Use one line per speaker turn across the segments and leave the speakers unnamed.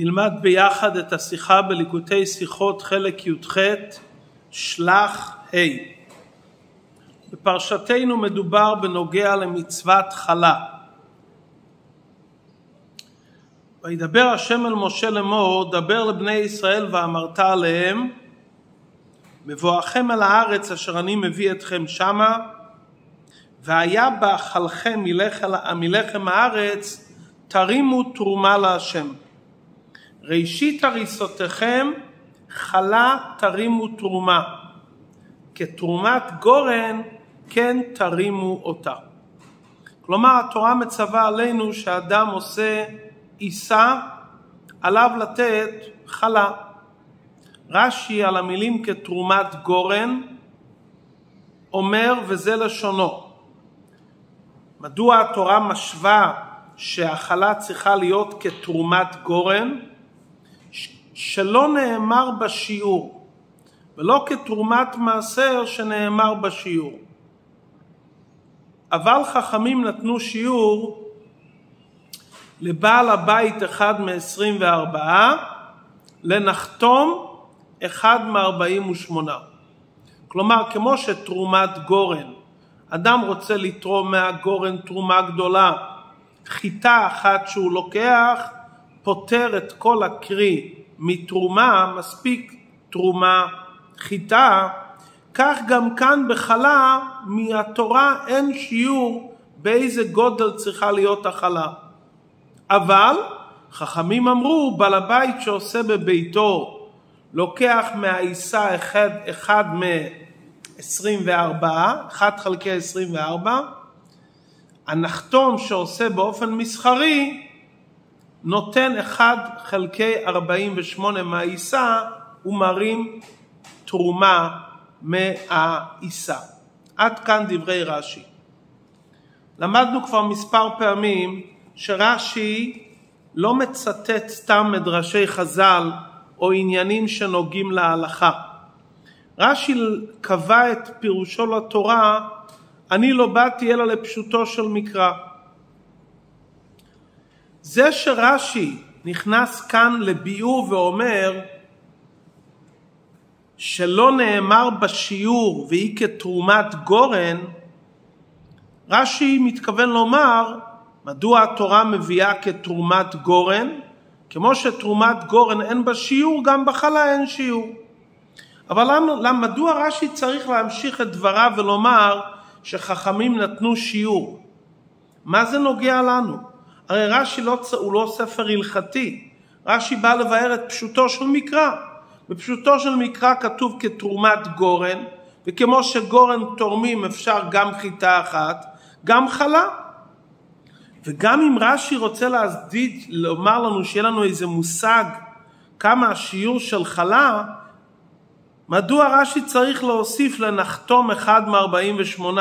נלמד ביחד את השיחה בליקוטי שיחות חלק י"ח שלח ה'. בפרשתנו מדובר בנוגע למצוות חלה. וידבר השם אל משה לאמור, דבר לבני ישראל ואמרת עליהם, בבואכם אל הארץ אשר אני מביא אתכם שמה, והיה באכלכם מלחם הארץ, תרימו תרומה להשם. ראשית הריסותיכם חלה תרימו תרומה, כתרומת גורן כן תרימו אותה. כלומר התורה מצווה עלינו שאדם עושה עיסה עליו לתת חלה. רש"י על המילים כתרומת גורן אומר וזה לשונו מדוע התורה משווה שהחלה צריכה להיות כתרומת גורן? שלא נאמר בשיעור, ולא כתרומת מעשר שנאמר בשיעור. אבל חכמים נתנו שיעור לבעל הבית אחד מ-24, לנחתום אחד מ-48. כלומר, כמו שתרומת גורן, אדם רוצה לתרום מהגורן תרומה גדולה, חיטה אחת שהוא לוקח פותר את כל הקרי מתרומה, מספיק תרומה חיטה, כך גם כאן בחלה מהתורה אין שיעור באיזה גודל צריכה להיות החלה. אבל חכמים אמרו בעל הבית שעושה בביתו לוקח מהעיסה אחד, אחד מ-24, 1 חלקי 24, הנחתום שעושה באופן מסחרי נותן 1 חלקי 48 מהעיסה ומרים תרומה מהעיסה. עד כאן דברי רש"י. למדנו כבר מספר פעמים שרש"י לא מצטט סתם מדרשי חז"ל או עניינים שנוגעים להלכה. רש"י קבע את פירושו לתורה, אני לא באתי אלא לפשוטו של מקרא. זה שרש"י נכנס כאן לביאור ואומר שלא נאמר בשיעור והיא כתרומת גורן, רש"י מתכוון לומר מדוע התורה מביאה כתרומת גורן? כמו שתרומת גורן אין בה שיעור, גם בחלה אין שיעור. אבל למה, מדוע רש"י צריך להמשיך את דבריו ולומר שחכמים נתנו שיעור? מה זה נוגע לנו? הרי רש"י לא, הוא לא ספר הלכתי, רש"י בא לבאר את פשוטו של מקרא. בפשוטו של מקרא כתוב כתרומת גורן, וכמו שגורן תורמים אפשר גם חיטה אחת, גם חלה. וגם אם רש"י רוצה להזדיד, לומר לנו שיהיה לנו איזה מושג כמה השיעור של חלה, מדוע רש"י צריך להוסיף לנחתום אחד מ-48?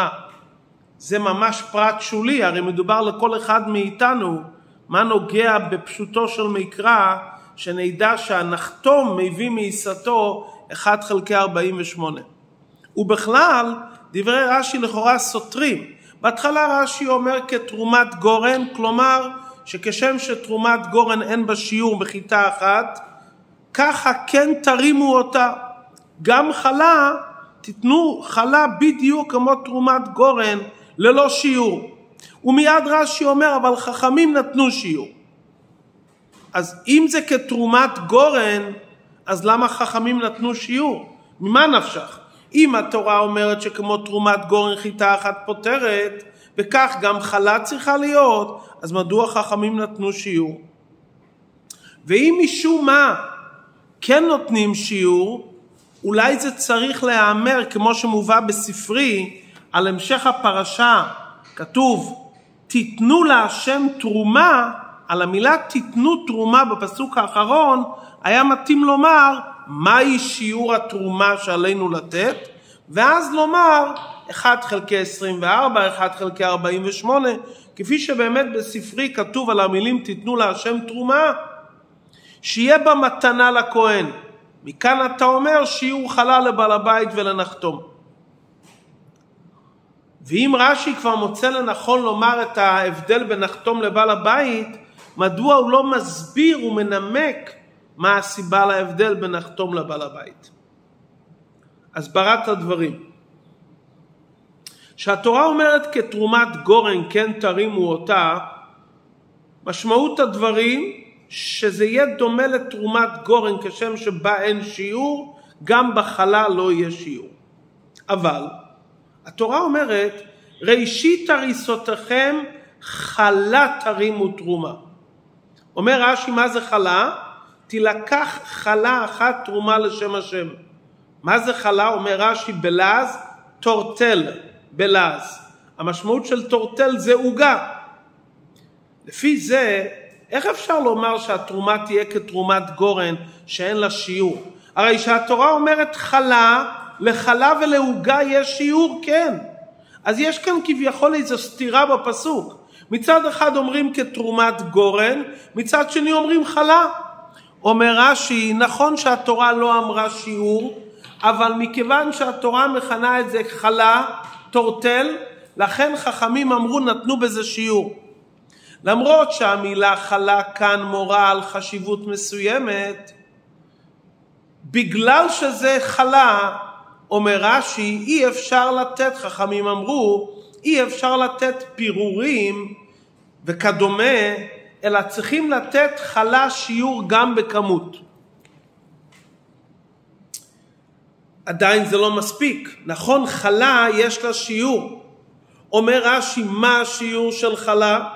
זה ממש פרט שולי, הרי מדובר לכל אחד מאיתנו, מה נוגע בפשוטו של מקרא, שנדע שהנחתום מביא מעיסתו 1 חלקי 48. ובכלל, דברי רש"י לכאורה סותרים. בהתחלה רש"י אומר כתרומת גורן, כלומר שכשם שתרומת גורן אין בה שיעור בחיטה אחת, ככה כן תרימו אותה. גם חלה, תיתנו חלה בדיוק כמו תרומת גורן ללא שיעור. ומיד רש"י אומר, אבל חכמים נתנו שיעור. אז אם זה כתרומת גורן, אז למה חכמים נתנו שיעור? ממה נפשך? אם התורה אומרת שכמו תרומת גורן חיטה אחת פותרת, וכך גם חלה צריכה להיות, אז מדוע חכמים נתנו שיעור? ואם משום מה כן נותנים שיעור, אולי זה צריך להיאמר כמו שמובא בספרי על המשך הפרשה, כתוב תיתנו להשם תרומה, על המילה תיתנו תרומה בפסוק האחרון היה מתאים לומר מהי שיעור התרומה שעלינו לתת, ואז לומר 1 חלקי 24, 1 חלקי 48, כפי שבאמת בספרי כתוב על המילים תיתנו להשם תרומה, שיהיה בה מתנה לכהן. מכאן אתה אומר שיעור חלה לבעל הבית ולנחתום. ואם רש"י כבר מוצא לנכון לומר את ההבדל בין נחתום לבעל הבית, מדוע הוא לא מסביר ומנמק מה הסיבה להבדל בין נחתום לבעל הבית. הסברת הדברים. שהתורה אומרת כתרומת גורן כן תרימו אותה, משמעות הדברים שזה יהיה דומה לתרומת גורן כשם שבה אין שיעור, גם בחלל לא יהיה שיעור. אבל התורה אומרת ראשית הריסותיכם חלה תרימו תרומה. אומר רש"י מה זה חלה? תילקח חלה אחת תרומה לשם השם. מה זה חלה? אומר רש"י בלעז טורטל בלעז. המשמעות של טורטל זה עוגה. לפי זה, איך אפשר לומר שהתרומה תהיה כתרומת גורן שאין לה שיעור? הרי שהתורה אומרת חלה, לחלה ולעוגה יש שיעור, כן. אז יש כאן כביכול איזו סתירה בפסוק. מצד אחד אומרים כתרומת גורן, מצד שני אומרים חלה. אומר רש"י, נכון שהתורה לא אמרה שיעור, אבל מכיוון שהתורה מכנה את זה חלה, טורטל, לכן חכמים אמרו נתנו בזה שיעור. למרות שהמילה חלה כאן מורה על חשיבות מסוימת, בגלל שזה חלה, אומר רש"י, אי אפשר לתת, חכמים אמרו, אי אפשר לתת פירורים וכדומה, אלא צריכים לתת חלה שיעור גם בכמות. עדיין זה לא מספיק. נכון, חלה יש לה שיעור. אומר רש"י, מה השיעור של חלה?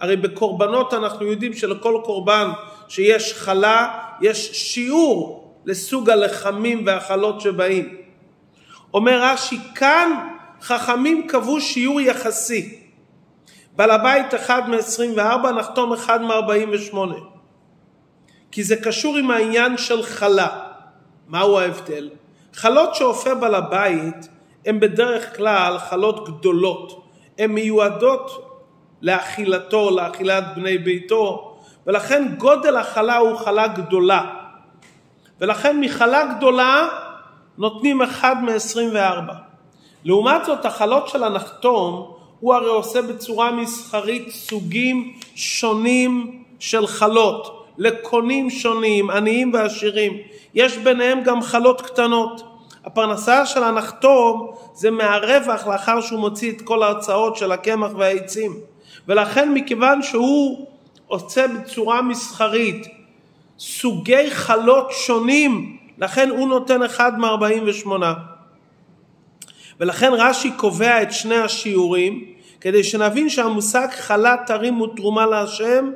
הרי בקורבנות אנחנו יודעים שלכל קורבן שיש חלה, יש שיעור לסוג הלחמים והחלות שבאים. אומר רש"י, כאן חכמים קבעו שיעור יחסי. בעל הבית אחד מ-24, נחתום אחד מ-48. כי זה קשור עם העניין של חלה. מהו ההבדל? חלות שאופה בעל הבית הן בדרך כלל חלות גדולות. הן מיועדות לאכילתו, לאכילת בני ביתו, ולכן גודל החלה הוא חלה גדולה. ולכן מחלה גדולה נותנים אחד מ-24. לעומת זאת החלות של הנחתום הוא הרי עושה בצורה מסחרית סוגים שונים של חלות לקונים שונים, עניים ועשירים. יש ביניהם גם חלות קטנות. הפרנסה של הנחתום זה מהרווח לאחר שהוא מוציא את כל ההוצאות של הקמח והעצים. ולכן מכיוון שהוא עושה בצורה מסחרית סוגי חלות שונים, לכן הוא נותן אחד מ-48. ולכן רש"י קובע את שני השיעורים, כדי שנבין שהמושג חלה תרימו תרומה להשם,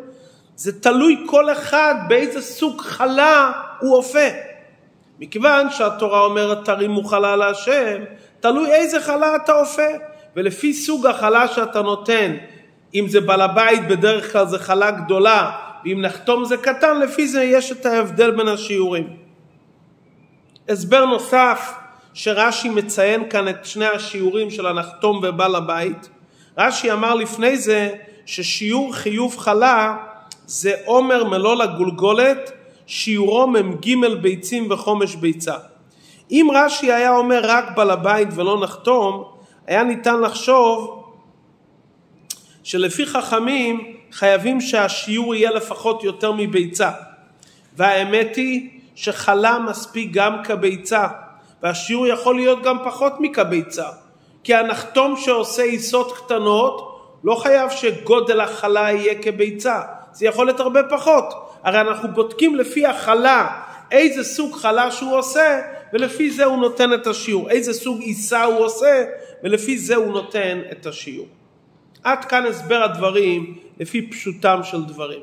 זה תלוי כל אחד באיזה סוג חלה הוא אופה. מכיוון שהתורה אומרת תרימו חלה להשם, תלוי איזה חלה אתה אופה. ולפי סוג החלה שאתה נותן, אם זה בעל הבית בדרך כלל זה חלה גדולה, ואם נחתום זה קטן, לפי זה יש את ההבדל בין השיעורים. הסבר נוסף שרש"י מציין כאן את שני השיעורים של הנחתום ובעל הבית. רש"י אמר לפני זה ששיעור חיוב חלה זה עומר מלוא לגולגולת, שיעורו מ"ג ביצים וחומש ביצה. אם רש"י היה אומר רק בעל הבית ולא נחתום, היה ניתן לחשוב שלפי חכמים חייבים שהשיעור יהיה לפחות יותר מביצה. והאמת היא שחלה מספיק גם כביצה, והשיעור יכול להיות גם פחות מכביצה. כי הנחתום שעושה עיסות קטנות, לא חייב שגודל החלה יהיה כביצה, זה יכול להיות הרבה פחות. הרי אנחנו בודקים לפי החלה איזה סוג חלה שהוא עושה, ולפי זה הוא נותן את השיעור. איזה סוג עיסה הוא עושה, ולפי זה הוא נותן את השיעור. עד כאן הסבר הדברים לפי פשוטם של דברים.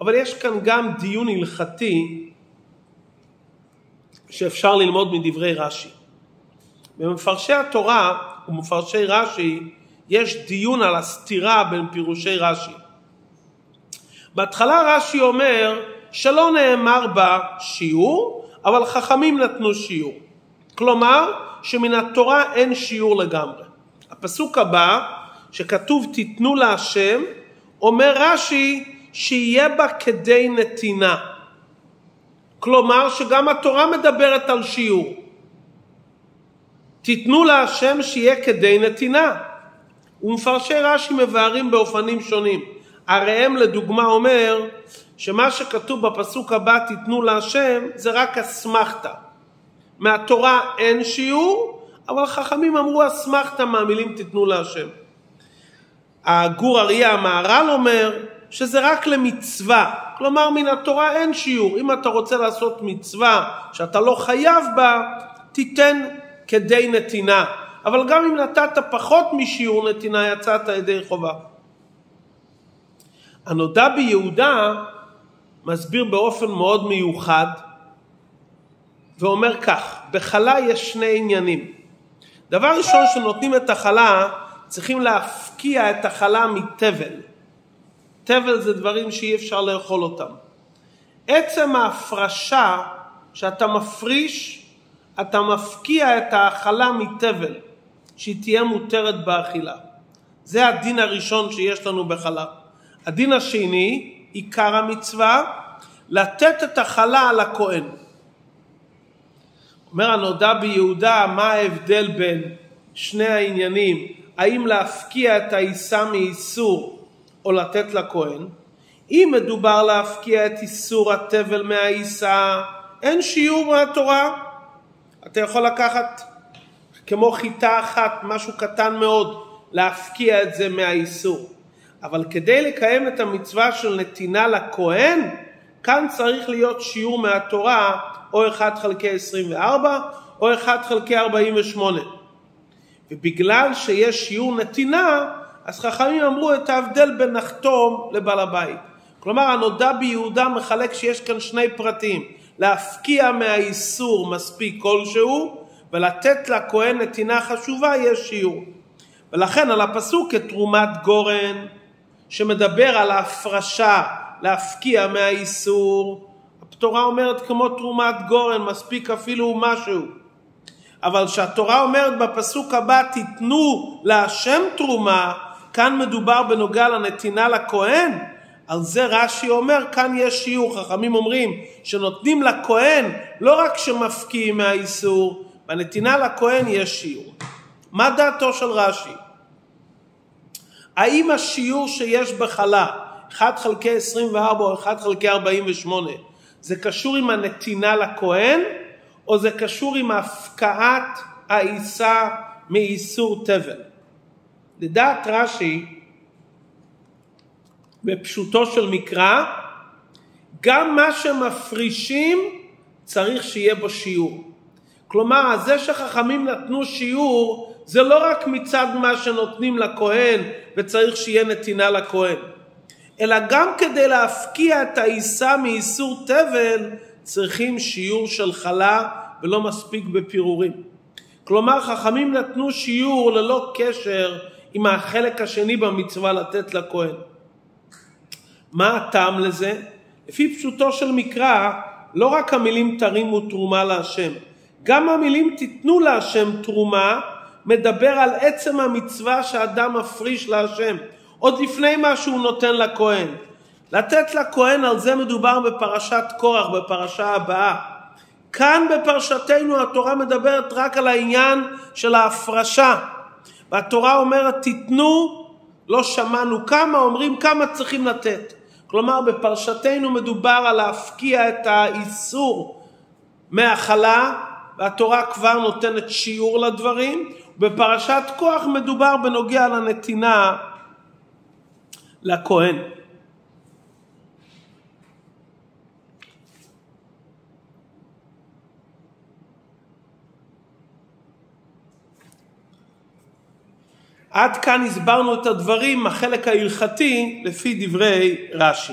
אבל יש כאן גם דיון הלכתי שאפשר ללמוד מדברי רש"י. במפרשי התורה ומפרשי רש"י יש דיון על הסתירה בין פירושי רש"י. בהתחלה רש"י אומר שלא נאמר בה שיעור, אבל חכמים נתנו שיעור. כלומר, שמן התורה אין שיעור לגמרי. הפסוק הבא, שכתוב תיתנו להשם, אומר רש"י שיהיה בה כדי נתינה. כלומר שגם התורה מדברת על שיעור. תיתנו להשם שיהיה כדי נתינה. ומפרשי רש"י מבארים באופנים שונים. הראם לדוגמה אומר שמה שכתוב בפסוק הבא תיתנו להשם זה רק אסמכתה. מהתורה אין שיעור, אבל חכמים אמרו אסמכתה מהמילים תיתנו להשם. הגור אריה המהר"ל אומר שזה רק למצווה, כלומר מן התורה אין שיעור, אם אתה רוצה לעשות מצווה שאתה לא חייב בה, תיתן כדי נתינה, אבל גם אם נתת פחות משיעור נתינה יצאת ידי חובה. הנודע ביהודה מסביר באופן מאוד מיוחד ואומר כך, בחלה יש שני עניינים. דבר ראשון שנותנים את החלה צריכים להפקיע את החלה מתבל. תבל זה דברים שאי אפשר לאכול אותם. עצם ההפרשה שאתה מפריש, אתה מפקיע את ההאכלה מתבל, שהיא תהיה מותרת באכילה. זה הדין הראשון שיש לנו בחלה. הדין השני, עיקר המצווה, לתת את החלה על הכהן. אומר הנודע ביהודה, מה ההבדל בין שני העניינים, האם להפקיע את העיסה מאיסור או לתת לכהן? אם מדובר להפקיע את איסור התבל מהעיסה, אין שיעור מהתורה. אתה יכול לקחת כמו חיטה אחת, משהו קטן מאוד, להפקיע את זה מהאיסור. אבל כדי לקיים את המצווה של נתינה לכהן, כאן צריך להיות שיעור מהתורה או 1 חלקי 24 או 1 חלקי 48. ובגלל שיש שיעור נתינה, אז חכמים אמרו את ההבדל בין נחתום לבעל הבית. כלומר הנודע ביהודה מחלק שיש כאן שני פרטים, להפקיע מהאיסור מספיק כלשהו ולתת לכהן נתינה חשובה יש שיעור. ולכן על הפסוק כתרומת גורן שמדבר על ההפרשה להפקיע מהאיסור, התורה אומרת כמו תרומת גורן, מספיק אפילו משהו. אבל כשהתורה אומרת בפסוק הבא תיתנו להשם תרומה, כאן מדובר בנוגע לנתינה לכהן, על זה רש"י אומר, כאן יש שיעור, חכמים אומרים שנותנים לכהן לא רק שמפקיעים מהאיסור, בנתינה לכהן יש שיעור. מה דעתו של רש"י? האם השיעור שיש בחלה, 1 חלקי 24 או 1 חלקי 48, זה קשור עם הנתינה לכהן, או זה קשור עם הפקעת העיסה מאיסור תבל? לדעת רש"י, בפשוטו של מקרא, גם מה שמפרישים צריך שיהיה בו שיעור. כלומר, זה שחכמים נתנו שיעור, זה לא רק מצד מה שנותנים לכהן וצריך שיהיה נתינה לכהן, אלא גם כדי להפקיע את העיסה מאיסור תבל, צריכים שיעור של חלה ולא מספיק בפירורים. כלומר, חכמים נתנו שיעור ללא קשר עם החלק השני במצווה לתת לכהן. מה הטעם לזה? לפי פשוטו של מקרא, לא רק המילים תרימו תרומה להשם, גם המילים תיתנו להשם תרומה, מדבר על עצם המצווה שאדם מפריש להשם, עוד לפני מה שהוא נותן לכהן. לתת לכהן, על זה מדובר בפרשת קורח, בפרשה הבאה. כאן בפרשתנו התורה מדברת רק על העניין של ההפרשה. והתורה אומרת תיתנו, לא שמענו כמה, אומרים כמה צריכים לתת. כלומר בפרשתנו מדובר על להפקיע את האיסור מהחלה והתורה כבר נותנת שיעור לדברים. בפרשת כוח מדובר בנוגע לנתינה לכהן. עד כאן הסברנו את הדברים, החלק ההלכתי, לפי דברי רש"י.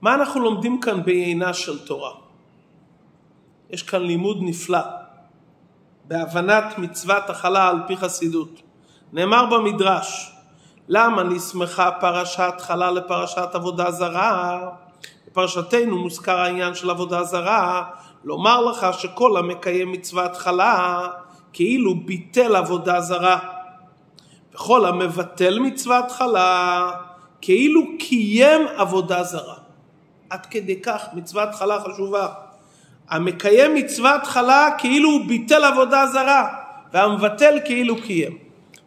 מה אנחנו לומדים כאן בעינה של תורה? יש כאן לימוד נפלא בהבנת מצוות החלה על פי חסידות. נאמר במדרש, למה נסמכה פרשת חלה לפרשת עבודה זרה? בפרשתנו מוזכר העניין של עבודה זרה, לומר לך שכל המקיים מצוות חלה כאילו ביטל עבודה זרה. וכל המבטל מצוות חלה כאילו קיים עבודה זרה. עד כדי כך מצוות חלה חשובה. המקיים מצוות חלה כאילו הוא ביטל עבודה זרה, והמבטל כאילו קיים.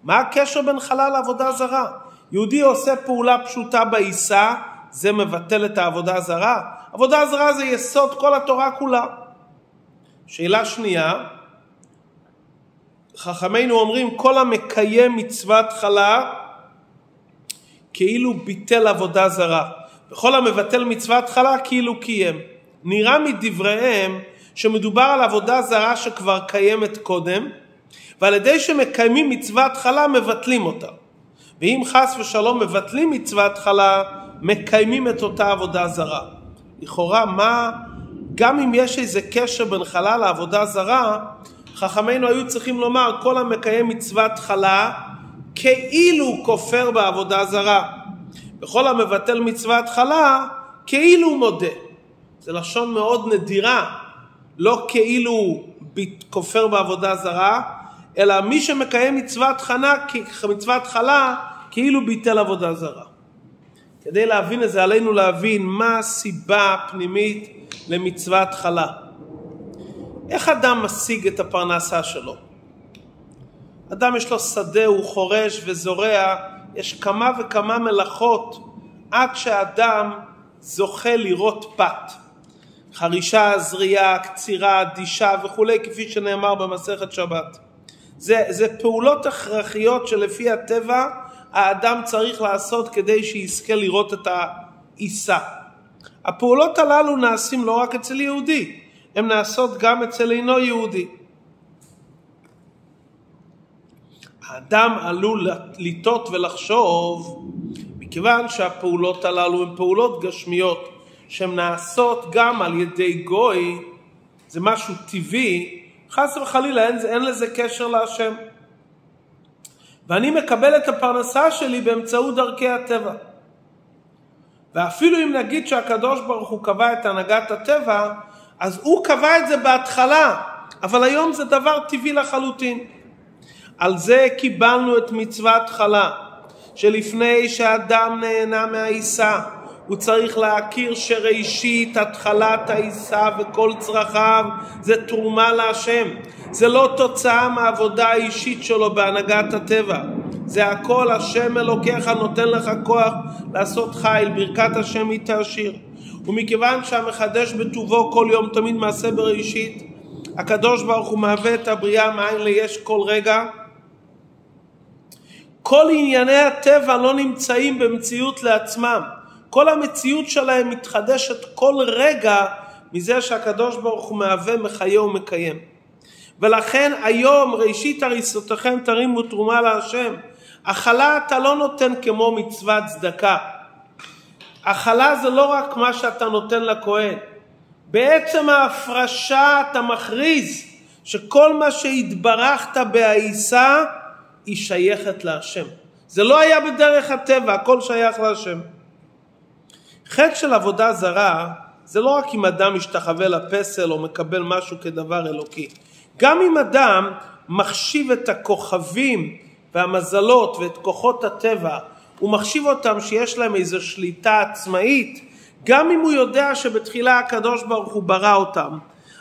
מה הקשר בין חלה לעבודה זרה? יהודי עושה פעולה פשוטה בעיסה, זה מבטל את העבודה הזרה. עבודה זרה זה יסוד כל התורה כולה. שאלה שנייה, חכמינו אומרים כל המקיים מצוות חלה כאילו ביטל עבודה זרה. וכל המבטל מצוות חלה כאילו קיים. נראה מדבריהם שמדובר על עבודה זרה שכבר קיימת קודם, ועל ידי שמקיימים מצוות חלה מבטלים אותה. ואם חס ושלום מבטלים מצוות חלה, מקיימים את אותה עבודה זרה. לכאורה מה, גם אם יש איזה קשר בין חלה לעבודה זרה, חכמינו היו צריכים לומר כל המקיים מצוות חלה כאילו כופר בעבודה זרה. וכל המבטל מצוות חלה כאילו מודה. זה לשון מאוד נדירה, לא כאילו כופר בעבודה זרה, אלא מי שמקיים מצוות חנה, מצוות חלה כאילו ביטל עבודה זרה. כדי להבין את זה עלינו להבין מה הסיבה הפנימית למצוות חלה. איך אדם משיג את הפרנסה שלו? אדם יש לו שדה, הוא חורש וזורע, יש כמה וכמה מלאכות עד שאדם זוכה לראות פת. חרישה, זריעה, קצירה, דישה וכולי, כפי שנאמר במסכת שבת. זה, זה פעולות הכרחיות שלפי הטבע האדם צריך לעשות כדי שיזכה לראות את העיסה. הפעולות הללו נעשים לא רק אצל יהודי, הן נעשות גם אצל אינו יהודי. האדם עלול לטעות ולחשוב, מכיוון שהפעולות הללו הן פעולות גשמיות, שהן נעשות גם על ידי גוי, זה משהו טבעי, חס וחלילה אין, אין לזה קשר להשם. ואני מקבל את הפרנסה שלי באמצעות דרכי הטבע. ואפילו אם נגיד שהקדוש ברוך הוא קבע את הנהגת הטבע, אז הוא קבע את זה בהתחלה, אבל היום זה דבר טבעי לחלוטין. על זה קיבלנו את מצוות חלה, שלפני שאדם נהנה מהעיסה, הוא צריך להכיר שראשית התחלת העיסה וכל צרכיו זה תרומה להשם. זה לא תוצאה מהעבודה האישית שלו בהנהגת הטבע. זה הכל השם אלוקיך נותן לך כוח לעשות חיל, ברכת השם היא תעשיר. ומכיוון שהמחדש בטובו כל יום תמיד מעשה בראשית, הקדוש ברוך הוא מהווה את הבריאה מאין ליש כל רגע. כל ענייני הטבע לא נמצאים במציאות לעצמם. כל המציאות שלהם מתחדשת כל רגע מזה שהקדוש ברוך הוא מהווה, מחיה ומקיים. ולכן היום ראשית הריסותיכם תרימו תרומה להשם. הכלה אתה לא נותן כמו מצוות צדקה. הכלה זה לא רק מה שאתה נותן לכהן. בעצם ההפרשה אתה מכריז שכל מה שהתברכת בעיסה היא שייכת להשם. זה לא היה בדרך הטבע, הכל שייך להשם. חטא של עבודה זרה זה לא רק אם אדם משתחווה לפסל או מקבל משהו כדבר אלוקי. גם אם אדם מחשיב את הכוכבים והמזלות ואת כוחות הטבע, הוא מחשיב אותם שיש להם איזו שליטה עצמאית, גם אם הוא יודע שבתחילה הקדוש ברוך הוא ברא אותם.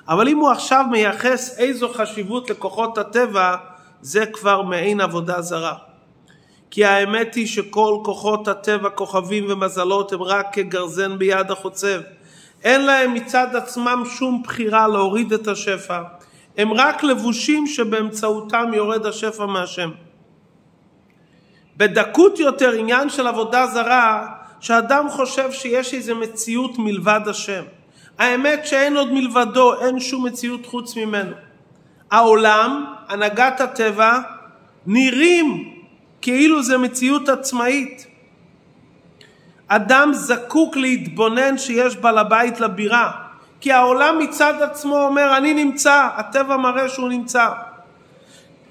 אבל אם הוא עכשיו מייחס איזו חשיבות לכוחות הטבע, זה כבר מעין עבודה זרה. כי האמת היא שכל כוחות הטבע, כוכבים ומזלות הם רק כגרזן ביד החוצב. אין להם מצד עצמם שום בחירה להוריד את השפע. הם רק לבושים שבאמצעותם יורד השפע מהשם. בדקות יותר עניין של עבודה זרה, שאדם חושב שיש איזו מציאות מלבד השם. האמת שאין עוד מלבדו, אין שום מציאות חוץ ממנו. העולם, הנהגת הטבע, נראים כאילו זה מציאות עצמאית. אדם זקוק להתבונן שיש בעל הבית לבירה, כי העולם מצד עצמו אומר אני נמצא, הטבע מראה שהוא נמצא.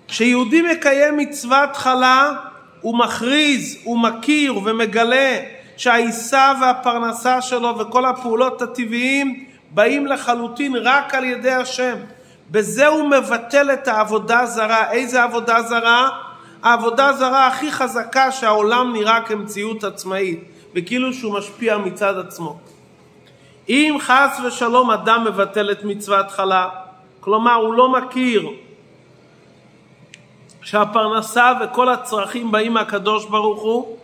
כשיהודי מקיים מצוות חלה, הוא מכריז, הוא מכיר ומגלה שהעיסה והפרנסה שלו וכל הפעולות הטבעיים באים לחלוטין רק על ידי השם. בזה הוא מבטל את העבודה זרה. איזה עבודה זרה? העבודה זרה הכי חזקה שהעולם נראה כמציאות עצמאית, וכאילו שהוא משפיע מצד עצמו. אם חס ושלום אדם מבטל את מצוות חלה, כלומר הוא לא מכיר שהפרנסה וכל הצרכים באים מהקדוש ברוך הוא,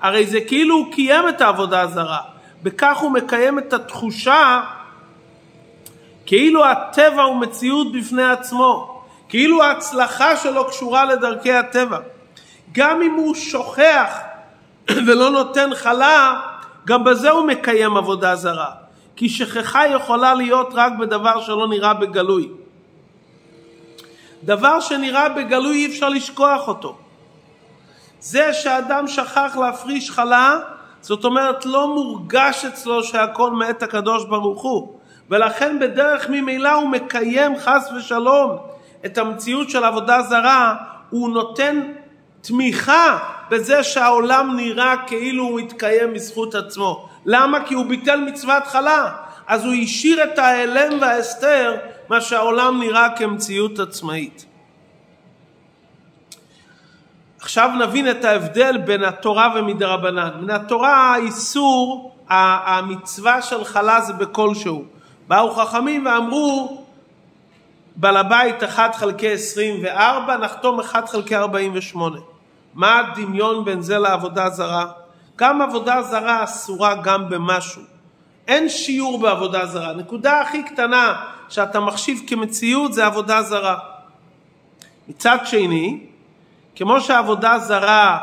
הרי זה כאילו הוא קיים את העבודה הזרה. בכך הוא מקיים את התחושה כאילו הטבע הוא מציאות בפני עצמו, כאילו ההצלחה שלו קשורה לדרכי הטבע. גם אם הוא שוכח ולא נותן חלה, גם בזה הוא מקיים עבודה זרה. כי שכחה יכולה להיות רק בדבר שלא נראה בגלוי. דבר שנראה בגלוי אי אפשר לשכוח אותו. זה שאדם שכח להפריש חלה, זאת אומרת לא מורגש אצלו שהכל מאת הקדוש ברוך הוא. ולכן בדרך ממילא הוא מקיים חס ושלום את המציאות של עבודה זרה, הוא נותן תמיכה בזה שהעולם נראה כאילו הוא מתקיים בזכות עצמו. למה? כי הוא ביטל מצוות חלה. אז הוא השאיר את ההלם וההסתר, מה שהעולם נראה כמציאות עצמאית. עכשיו נבין את ההבדל בין התורה ומדרבנן. מן התורה האיסור, המצווה של חלה בכלשהו. באו חכמים ואמרו בעל הבית 1 חלקי 24 נחתום 1 חלקי 48 מה הדמיון בין זה לעבודה זרה? גם עבודה זרה אסורה גם במשהו אין שיעור בעבודה זרה נקודה הכי קטנה שאתה מחשיב כמציאות זה עבודה זרה מצד שני כמו שעבודה זרה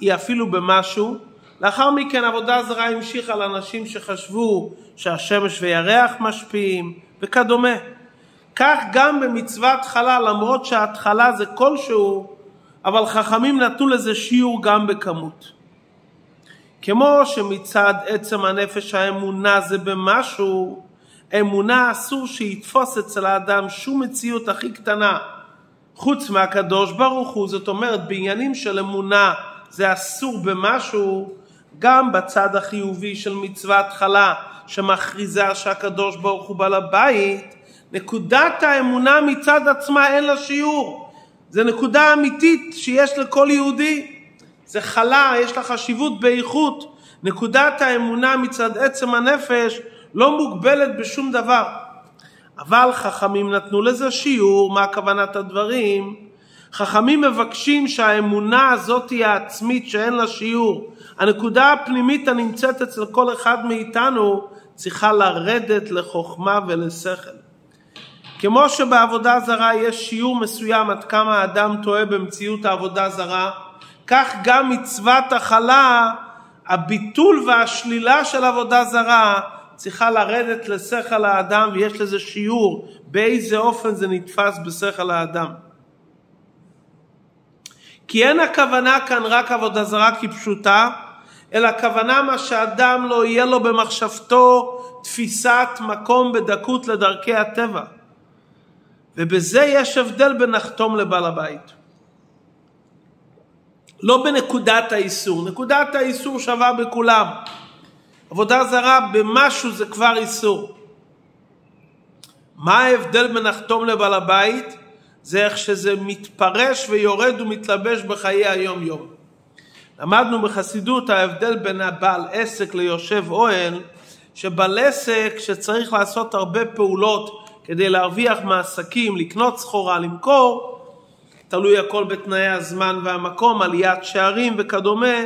היא אפילו במשהו לאחר מכן עבודה זרה המשיכה לאנשים שחשבו שהשמש וירח משפיעים וכדומה. כך גם במצוות חלה, למרות שההתחלה זה כלשהו, אבל חכמים נתנו לזה שיעור גם בכמות. כמו שמצד עצם הנפש האמונה זה במשהו, אמונה אסור שיתפוס אצל האדם שום מציאות הכי קטנה חוץ מהקדוש ברוך הוא, זאת אומרת בעניינים של אמונה זה אסור במשהו, גם בצד החיובי של מצוות חלה שמכריזה שהקדוש ברוך הוא בעל הבית, נקודת האמונה מצד עצמה אין לה שיעור. זה נקודה אמיתית שיש לכל יהודי. זה חלה, יש לה חשיבות באיכות. נקודת האמונה מצד עצם הנפש לא מוגבלת בשום דבר. אבל חכמים נתנו לזה שיעור, מה כוונת הדברים? חכמים מבקשים שהאמונה הזאת היא העצמית שאין לה שיעור. הנקודה הפנימית הנמצאת אצל כל אחד מאיתנו צריכה לרדת לחוכמה ולשכל. כמו שבעבודה זרה יש שיעור מסוים עד כמה האדם טועה במציאות העבודה זרה, כך גם מצוות החלה, הביטול והשלילה של עבודה זרה צריכה לרדת לשכל האדם ויש לזה שיעור באיזה אופן זה נתפס בשכל האדם. כי אין הכוונה כאן רק עבודה זרה כפשוטה, אלא הכוונה מה שאדם לא יהיה לו במחשבתו תפיסת מקום בדקות לדרכי הטבע. ובזה יש הבדל בין נחתום לבעל הבית. לא בנקודת האיסור, נקודת האיסור שווה בכולם. עבודה זרה במשהו זה כבר איסור. מה ההבדל בין נחתום לבעל הבית? זה איך שזה מתפרש ויורד ומתלבש בחיי היום יום. למדנו בחסידות ההבדל בין הבעל עסק ליושב אוהל, שבעל עסק שצריך לעשות הרבה פעולות כדי להרוויח מעסקים, לקנות סחורה, למכור, תלוי הכל בתנאי הזמן והמקום, עליית שערים וכדומה,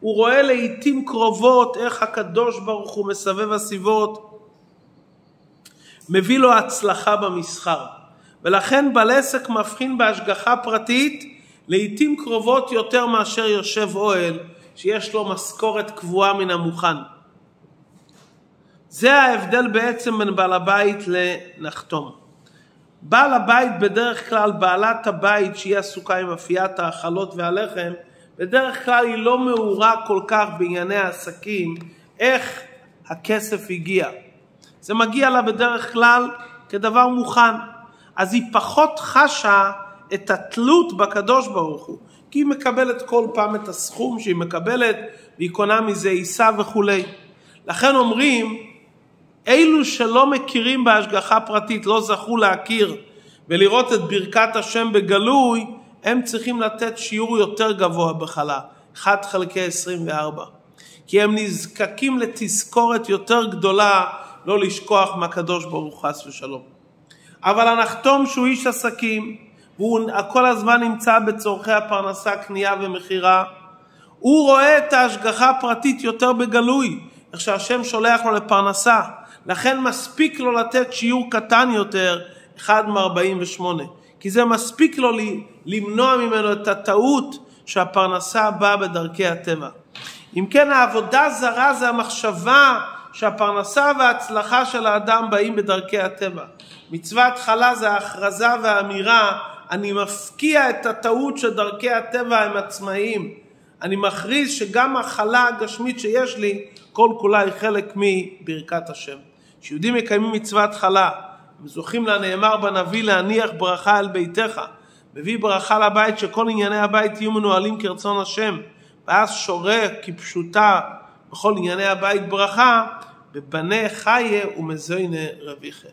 הוא רואה לעיתים קרובות איך הקדוש ברוך הוא מסבב הסיבות, מביא לו הצלחה במסחר. ולכן בעל עסק מבחין בהשגחה פרטית לעיתים קרובות יותר מאשר יושב אוהל שיש לו משכורת קבועה מן המוכן. זה ההבדל בעצם בין בעל הבית לנחתום. בעל הבית בדרך כלל, בעלת הבית שהיא עסוקה עם אפיית ההאכלות והלחם, בדרך כלל היא לא מעורה כל כך בענייני העסקים, איך הכסף הגיע. זה מגיע לה בדרך כלל כדבר מוכן. אז היא פחות חשה את התלות בקדוש ברוך הוא, כי היא מקבלת כל פעם את הסכום שהיא מקבלת והיא קונה מזה עיסה וכולי. לכן אומרים, אלו שלא מכירים בהשגחה פרטית, לא זכו להכיר ולראות את ברכת השם בגלוי, הם צריכים לתת שיעור יותר גבוה בחלה, 1 חלקי 24. כי הם נזקקים לתזכורת יותר גדולה לא לשכוח מהקדוש ברוך חס ושלום. אבל הנחתום שהוא איש עסקים, והוא כל הזמן נמצא בצורכי הפרנסה, קנייה ומכירה, הוא רואה את ההשגחה הפרטית יותר בגלוי, איך שהשם שולח לו לפרנסה. לכן מספיק לו לתת שיעור קטן יותר, 1 מ-48. כי זה מספיק לו למנוע ממנו את הטעות שהפרנסה באה בדרכי הטבע. אם כן, העבודה זרה זה המחשבה שהפרנסה וההצלחה של האדם באים בדרכי הטבע. מצוות חלה זה ההכרזה והאמירה, אני מפקיע את הטעות שדרכי הטבע הם עצמאיים. אני מכריז שגם החלה הגשמית שיש לי, כל כולה היא חלק מברכת השם. כשיהודים מקיימים מצוות חלה, הם זוכים לנאמר בנביא להניח ברכה על ביתך. מביא ברכה לבית שכל ענייני הבית יהיו מנוהלים כרצון השם. ואז שורה כפשוטה בכל ענייני הבית ברכה, בבני חיה ומזוינה רביכה.